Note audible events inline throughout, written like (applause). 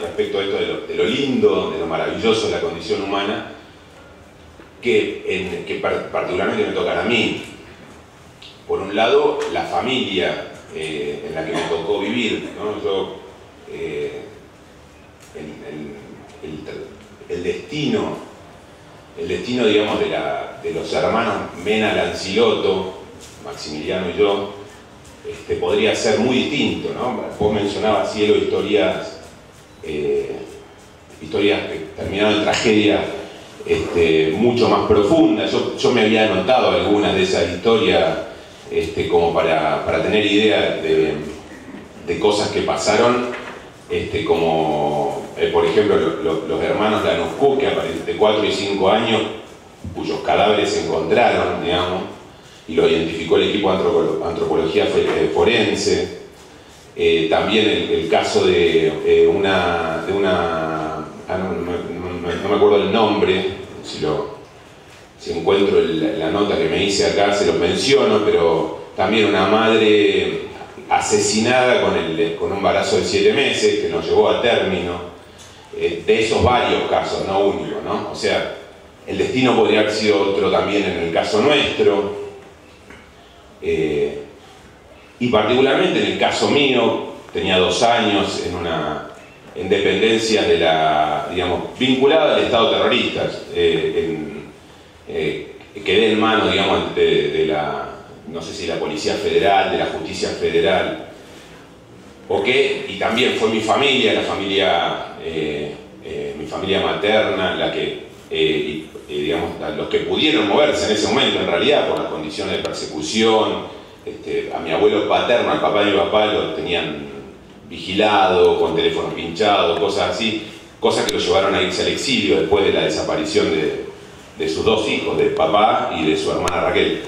respecto a esto de lo, lindo, de lo maravilloso de la condición humana, que, en, que particularmente me tocan a mí. Por un lado, la familia eh, en la que me tocó vivir. ¿no? Yo, eh, el, destino, el destino, digamos, de, la, de los hermanos Mena Lancilotto, Maximiliano y yo, este, podría ser muy distinto. ¿no? Vos mencionabas cielo, historias, eh, historias que terminaron en tragedia este, mucho más profundas. Yo, me había anotado algunas de esas historias este, como para, para, tener idea de, de, cosas que pasaron, como eh, por ejemplo lo, lo, los hermanos Lanuscu, que de 4 y 5 años, cuyos cadáveres se encontraron, digamos, lo identificó el equipo de antropología eh, forense. Eh, también el, caso de, eh, una, de una ah, no, me acuerdo el nombre, si, lo, si encuentro el, la nota que me hice acá se lo menciono, pero también una madre asesinada con, el, con un embarazo de siete meses que nos llevó a término. De esos varios casos, no único, ¿no? O sea, el destino podría haber sido otro también en el caso nuestro. Eh, y particularmente en el caso mío, tenía dos años en una en dependencia de la, digamos, vinculada al Estado terrorista. Eh, eh, quedé en manos, digamos, de, de, la, no sé si la Policía Federal, de la Justicia Federal, o qué, y también fue mi familia, la familia, mi familia materna, la que, eh, digamos, los que pudieron moverse en ese momento, en realidad, por las condiciones de persecución, este, a mi abuelo paterno, al papá de mi papá, lo tenían vigilado, con teléfono pinchado, cosas así, cosas que lo llevaron a irse al exilio después de la desaparición de, de sus dos hijos, de papá y de su hermana Raquel.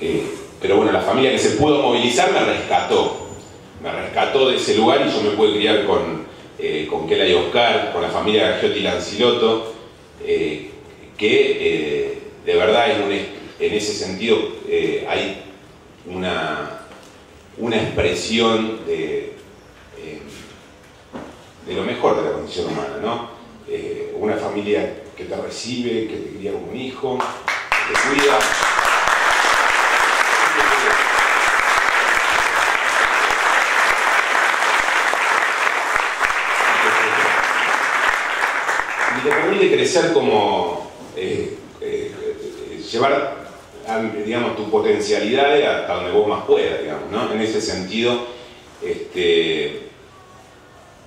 Eh, pero bueno, la familia que se pudo movilizar me rescató, me rescató de ese lugar y yo me pude criar con, eh, con Kela y Oscar, con la familia Gagiotti Lancilotto, eh, que de verdad en, ese sentido hay una una expresión de, eh, de lo mejor de la condición humana, ¿no? Eh, una familia que te recibe, que te cría como un hijo, que te cuida. Crecer como eh, eh llevar digamos, tus potencialidades hasta donde vos más puedas, ¿no? En ese sentido, este,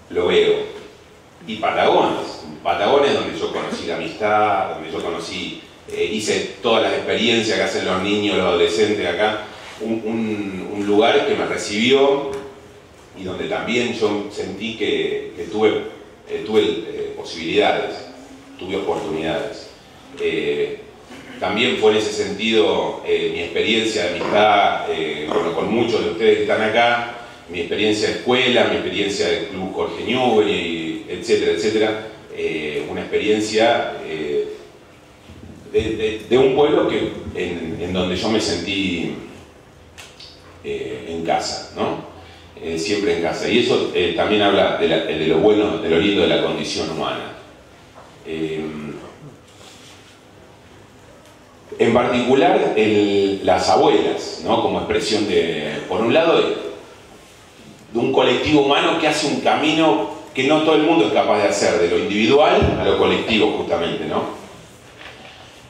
lo veo. Y Patagones, Patagones donde yo conocí la amistad, donde yo conocí, eh, hice todas las experiencias que hacen los niños, los adolescentes acá, un, lugar que me recibió y donde también yo sentí que, tuve, eh, tuve eh, posibilidades, tuve oportunidades. Eh, también fue en ese sentido eh, mi experiencia de amistad eh, bueno, con muchos de ustedes que están acá, mi experiencia de escuela, mi experiencia del Club Jorge Newbery, etcétera, etcétera. Una experiencia de, un pueblo que, en, donde yo me sentí en casa, ¿no? siempre en casa. Y eso también habla de, de, lo bueno, de lo lindo de la condición humana. En particular, las abuelas, ¿no? como expresión de, por un lado, de, un colectivo humano que hace un camino que no todo el mundo es capaz de hacer, de lo individual a lo colectivo justamente. ¿no?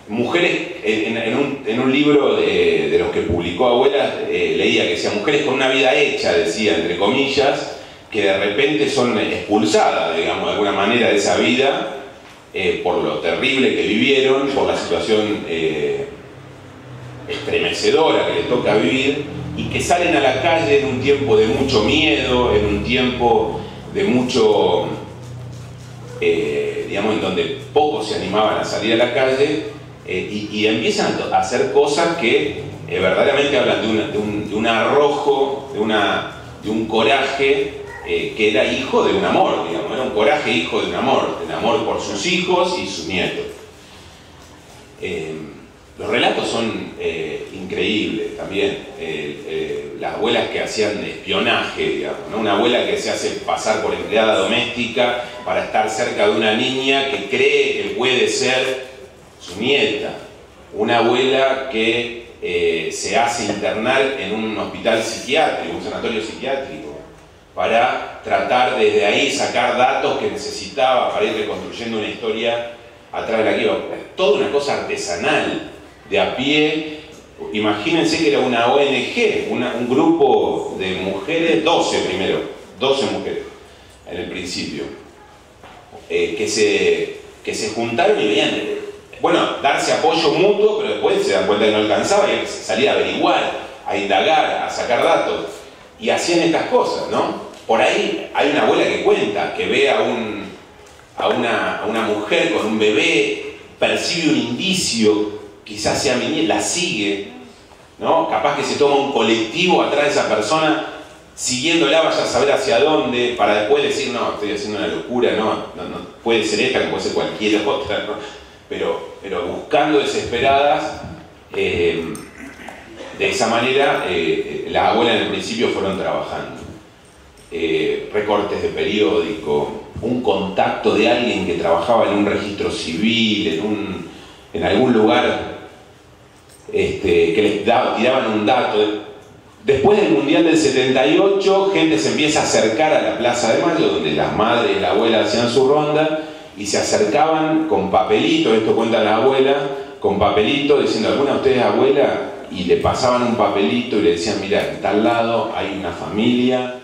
Mujeres, en, un, libro de, los que publicó Abuela, eh, leía que decía, mujeres con una vida hecha, decía, entre comillas, que de repente son expulsadas, digamos, de alguna manera de esa vida eh, por lo terrible que vivieron, por la situación eh, estremecedora que les toca vivir, y que salen a la calle en un tiempo de mucho miedo, en un tiempo de mucho, eh, digamos, en donde pocos se animaban a salir a la calle, y, y, empiezan a hacer cosas que verdaderamente hablan de, una, de, un, de, un, arrojo, de, una, de un coraje eh, que era hijo de un amor, digamos, era un coraje hijo de un amor, un amor por sus hijos y sus nietos. Eh, Los relatos son eh, increíbles también. Las abuelas que hacían espionaje, digamos, una abuela que se hace pasar por empleada doméstica para estar cerca de una niña que cree que puede ser su nieta. Una abuela que se hace internar en un hospital psiquiátrico, un sanatorio psiquiátrico, para tratar desde ahí sacar datos que necesitaba para ir reconstruyendo una historia atrás de la que. Toda una cosa artesanal de a pie. Imagínense que era una ONG, un grupo de mujeres, 12 primero, 12 mujeres en el principio, eh, que, se, que se juntaron y veían, bueno, darse apoyo mutuo, pero después se dan cuenta que no alcanzaba y salía a averiguar, a indagar, a sacar datos. Y hacían estas cosas, ¿no? Por ahí hay una abuela que cuenta, que ve a, un, a, una, a una mujer con un bebé, percibe un indicio quizás sea mi la sigue, ¿no? Capaz que se toma un colectivo atrás de esa persona, siguiéndola vaya a saber hacia dónde, para después decir, no, estoy haciendo una locura, no, puede ser esta, puede ser cualquier (laughs) otra, ¿no? pero, pero buscando desesperadas, eh, de esa manera eh, las abuelas en el principio fueron trabajando. Eh, recortes de periódico, un contacto de alguien que trabajaba en un registro civil, en, un, en algún lugar este, que les tiraban un dato. Después del Mundial del 78, gente se empieza a acercar a la Plaza de Mayo, donde las madres y la abuela hacían su ronda, y se acercaban con papelito, esto cuenta la abuela, con papelito diciendo, ¿alguna de ustedes abuela? Y le pasaban un papelito y le decían, mira, en tal lado hay una familia